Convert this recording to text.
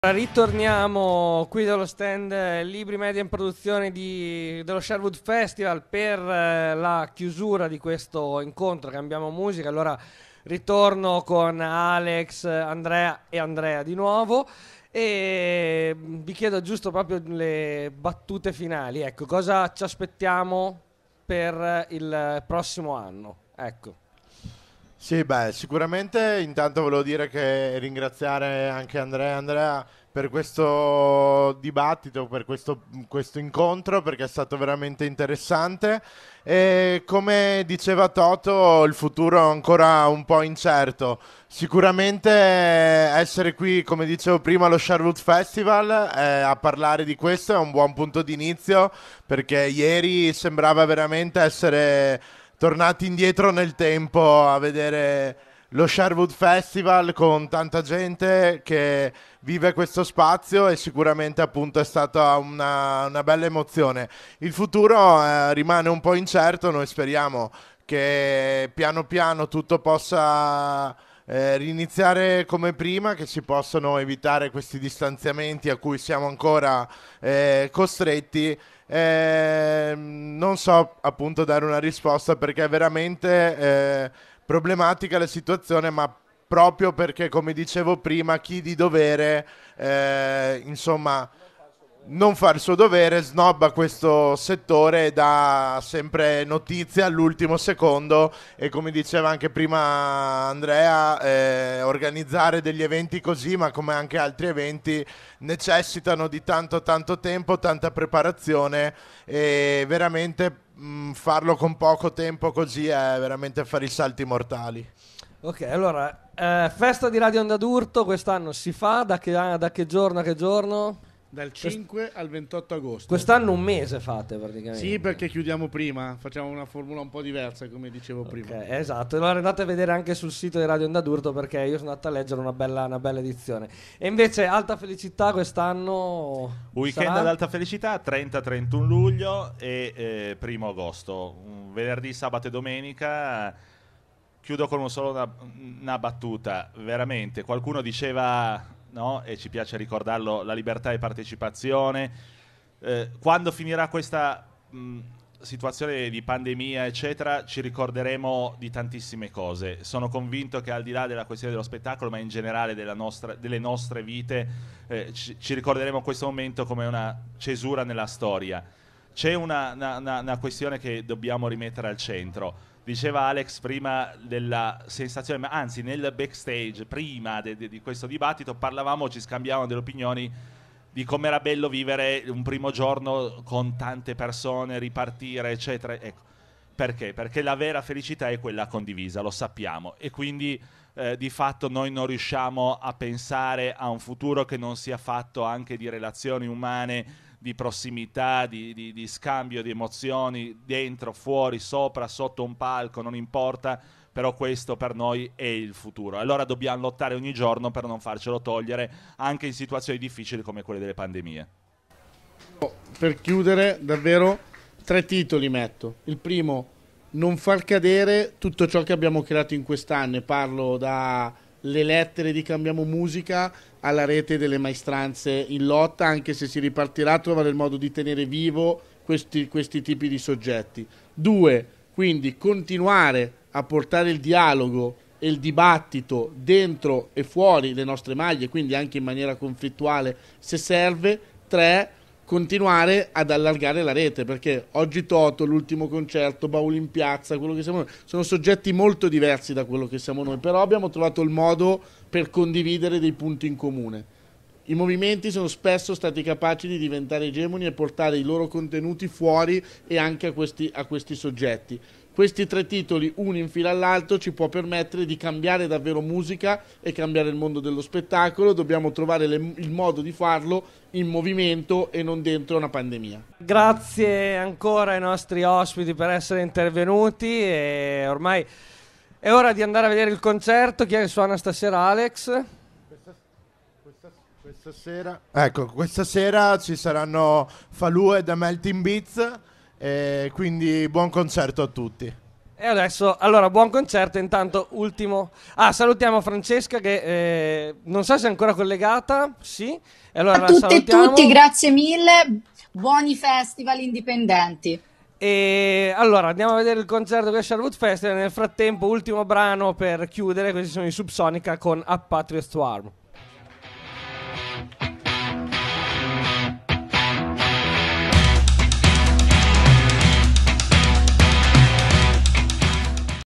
Ritorniamo qui dallo stand Libri Media in produzione di, dello Sherwood Festival per eh, la chiusura di questo incontro Cambiamo Musica. Allora ritorno con Alex, Andrea e Andrea di nuovo e vi chiedo giusto proprio le battute finali. Ecco, cosa ci aspettiamo per il prossimo anno? Ecco. Sì, beh, sicuramente intanto volevo dire che ringraziare anche Andrea e Andrea per questo dibattito, per questo, questo, incontro, perché è stato veramente interessante. E come diceva Toto, il futuro è ancora un po' incerto. Sicuramente essere qui, come dicevo prima, allo Sherwood Festival eh, a parlare di questo è un buon punto di inizio, perché ieri sembrava veramente essere tornati indietro nel tempo a vedere lo Sherwood Festival con tanta gente che vive questo spazio e sicuramente appunto è stata una, una bella emozione. Il futuro eh, rimane un po' incerto, noi speriamo che piano piano tutto possa eh, riniziare come prima, che si possano evitare questi distanziamenti a cui siamo ancora eh, costretti. Eh, non so appunto dare una risposta perché è veramente eh, problematica la situazione, ma proprio perché, come dicevo prima, chi di dovere, eh, insomma, non fa il suo dovere, snobba questo settore dà sempre notizie all'ultimo secondo e come diceva anche prima Andrea, eh, organizzare degli eventi così, ma come anche altri eventi, necessitano di tanto tanto tempo, tanta preparazione e veramente mh, farlo con poco tempo così è veramente fare i salti mortali. Ok, allora, eh, festa di Radio Onda d'Urto quest'anno si fa da che, da che giorno a che giorno? Dal 5 Quest- al 28 agosto. Quest'anno un mese fate praticamente. Sì, perché chiudiamo prima, facciamo una formula un po' diversa come dicevo okay, prima. Esatto, allora andate a vedere anche sul sito di Radio Onda d'Urto perché io sono andato a leggere una bella, una bella edizione. E invece Alta Felicità quest'anno... Weekend sarà? ad Alta Felicità 30-31 luglio e eh, 1 agosto, venerdì, sabato e domenica. Chiudo con un solo una, una battuta, veramente. Qualcuno diceva no? e ci piace ricordarlo, la libertà di partecipazione. Eh, quando finirà questa mh, situazione di pandemia, eccetera, ci ricorderemo di tantissime cose. Sono convinto che al di là della questione dello spettacolo, ma in generale nostra, delle nostre vite, eh, ci, ci, ricorderemo questo momento come una cesura nella storia. C'è una, una, una questione che dobbiamo rimettere al centro diceva Alex prima della sensazione, anzi nel backstage, prima de, de, di questo dibattito, parlavamo, ci scambiavamo delle opinioni di come era bello vivere un primo giorno con tante persone, ripartire, eccetera. Ecco, perché? Perché la vera felicità è quella condivisa, lo sappiamo, e quindi eh, di fatto noi non riusciamo a pensare a un futuro che non sia fatto anche di relazioni umane di prossimità, di, di, di scambio di emozioni dentro, fuori, sopra, sotto un palco, non importa, però questo per noi è il futuro. Allora dobbiamo lottare ogni giorno per non farcelo togliere, anche in situazioni difficili come quelle delle pandemie. Per chiudere, davvero, tre titoli metto. Il primo, non far cadere tutto ciò che abbiamo creato in quest'anno, e parlo dalle lettere di Cambiamo Musica alla rete delle maestranze in lotta, anche se si ripartirà trovare il modo di tenere vivo questi, questi tipi di soggetti. Due, quindi continuare a portare il dialogo e il dibattito dentro e fuori le nostre maglie, quindi anche in maniera conflittuale se serve. Tre, continuare ad allargare la rete perché oggi Toto, l'ultimo concerto, Bauli in piazza, quello che siamo noi, sono soggetti molto diversi da quello che siamo noi, però abbiamo trovato il modo per condividere dei punti in comune. I movimenti sono spesso stati capaci di diventare egemoni e portare i loro contenuti fuori e anche a questi, a questi soggetti. Questi tre titoli, uno in fila all'altro, ci può permettere di cambiare davvero musica e cambiare il mondo dello spettacolo. Dobbiamo trovare le, il modo di farlo in movimento e non dentro una pandemia. Grazie ancora ai nostri ospiti per essere intervenuti e ormai è ora di andare a vedere il concerto. Chi è che suona stasera Alex? Questa, sera, ecco, questa sera ci saranno Falù e The Melting Beats e quindi buon concerto a tutti. E adesso, allora, buon concerto. Intanto, ultimo. Ah, salutiamo Francesca che eh, non so se è ancora collegata. Sì. E allora a tutti e tutti, grazie mille. Buoni festival indipendenti. E allora andiamo a vedere il concerto del Sherwood Festival. Nel frattempo, ultimo brano per chiudere. Questi sono i Subsonica con A Patriot Swarm.